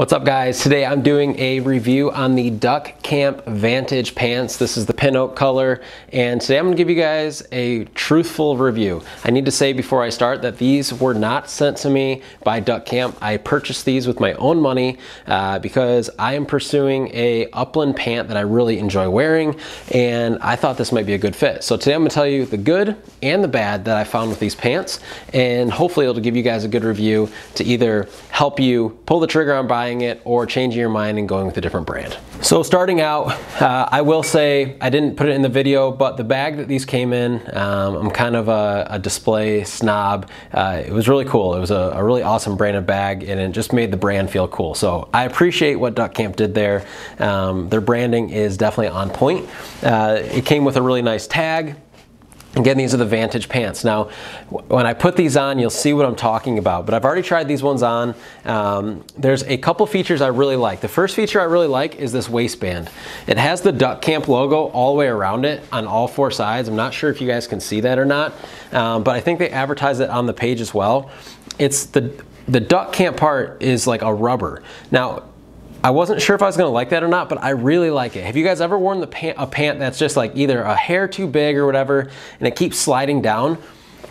What's up guys? Today I'm doing a review on the Duck Camp Vantage pants. This is the pin oak color and today I'm to give you guys a truthful review. I need to say before I start that these were not sent to me by Duck Camp. I purchased these with my own money uh, because I am pursuing a upland pant that I really enjoy wearing and I thought this might be a good fit. So today I'm to tell you the good and the bad that I found with these pants and hopefully it'll give you guys a good review to either help you pull the trigger on buying buying it or changing your mind and going with a different brand. So starting out, uh, I will say, I didn't put it in the video, but the bag that these came in, um, I'm kind of a, a display snob. Uh, it was really cool. It was a, a, really awesome branded bag and it just made the brand feel cool. So I appreciate what Duck Camp did there. Um, their branding is definitely on point. Uh, it came with a really nice tag. Again, these are the Vantage pants. Now, when I put these on, you'll see what I'm talking about, but I've already tried these ones on. Um, there's a couple features I really like. The first feature I really like is this waistband. It has the Duck Camp logo all the way around it on all four sides. I'm not sure if you guys can see that or not, um, but I think they advertise it on the page as well. It's the the duck camp part is like a rubber. Now, I wasn't sure if I was gonna like that or not, but I really like it. Have you guys ever worn the pant, a pant that's just like either a hair too big or whatever, and it keeps sliding down?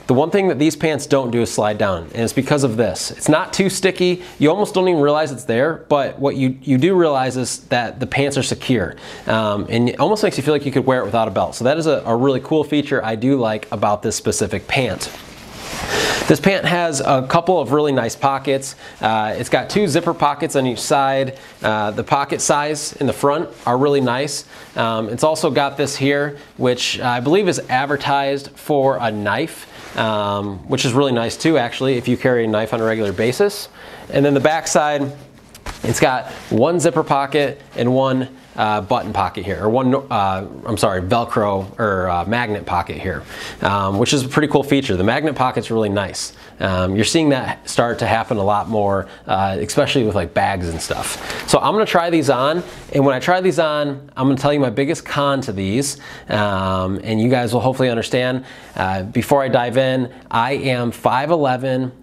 The one thing that these pants don't do is slide down, and it's because of this. It's not too sticky. You almost don't even realize it's there, but what you, you do realize is that the pants are secure, um, and it almost makes you feel like you could wear it without a belt. So that is a, a really cool feature I do like about this specific pant. This pant has a couple of really nice pockets. Uh, it's got two zipper pockets on each side. Uh, the pocket size in the front are really nice. Um, it's also got this here, which I believe is advertised for a knife, um, which is really nice too, actually, if you carry a knife on a regular basis. And then the back side, it's got one zipper pocket and one uh, button pocket here, or one, uh, I'm sorry, Velcro or uh, magnet pocket here, um, which is a pretty cool feature. The magnet pocket's really nice. Um, you're seeing that start to happen a lot more, uh, especially with like bags and stuff. So I'm gonna try these on, and when I try these on, I'm gonna tell you my biggest con to these, um, and you guys will hopefully understand. Uh, before I dive in, I am 5'11",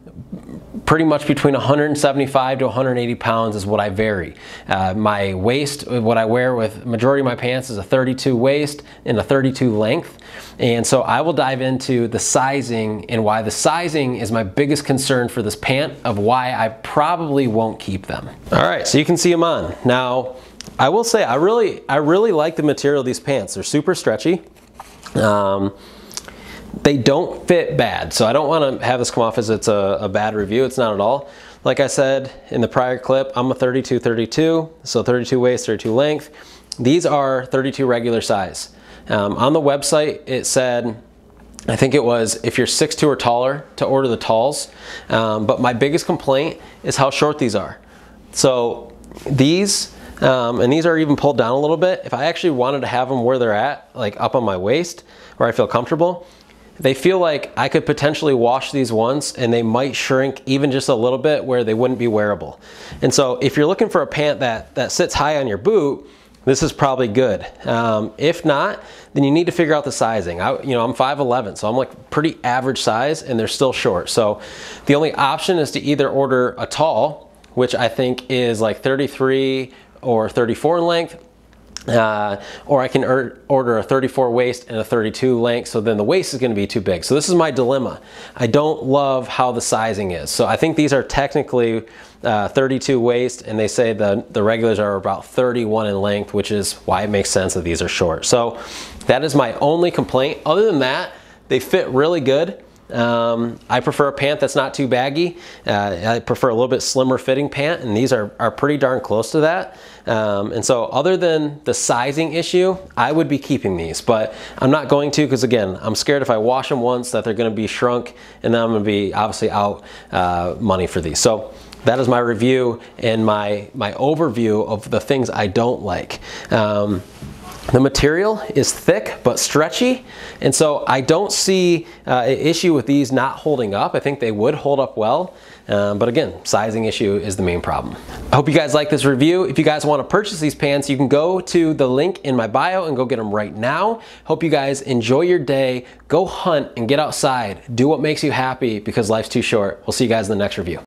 pretty much between 175 to 180 pounds is what I vary. Uh, my waist, what I wear with majority of my pants is a 32 waist and a 32 length. And so I will dive into the sizing and why the sizing is my biggest concern for this pant of why I probably won't keep them. All right, so you can see them on. Now, I will say I really, I really like the material of these pants. They're super stretchy. Um, they don't fit bad. So I don't want to have this come off as it's a, a, bad review. It's not at all. Like I said in the prior clip, I'm a 32 32, so 32 waist, 32 length. These are 32 regular size. Um, on the website, it said, I think it was if you're 6'2 or taller to order the talls. Um, but my biggest complaint is how short these are. So these, um, and these are even pulled down a little bit. If I actually wanted to have them where they're at, like up on my waist, where I feel comfortable, they feel like I could potentially wash these once and they might shrink even just a little bit where they wouldn't be wearable. And so if you're looking for a pant that, that sits high on your boot, this is probably good. Um, if not, then you need to figure out the sizing. I, you know, I'm 5'11", so I'm like pretty average size and they're still short. So the only option is to either order a tall, which I think is like 33 or 34 in length, uh, or I can er order a 34 waist and a 32 length, so then the waist is gonna be too big. So this is my dilemma. I don't love how the sizing is. So I think these are technically uh, 32 waist, and they say the, the regulars are about 31 in length, which is why it makes sense that these are short. So that is my only complaint. Other than that, they fit really good. Um, I prefer a pant that's not too baggy. Uh, I prefer a little bit slimmer fitting pant and these are, are pretty darn close to that. Um, and so other than the sizing issue, I would be keeping these, but I'm not going to because again, I'm scared if I wash them once that they're gonna be shrunk and then I'm gonna be obviously out uh, money for these. So that is my review and my, my overview of the things I don't like. Um, the material is thick but stretchy, and so I don't see uh, an issue with these not holding up. I think they would hold up well, um, but again, sizing issue is the main problem. I hope you guys like this review. If you guys want to purchase these pants, you can go to the link in my bio and go get them right now. Hope you guys enjoy your day, go hunt and get outside. Do what makes you happy because life's too short. We'll see you guys in the next review.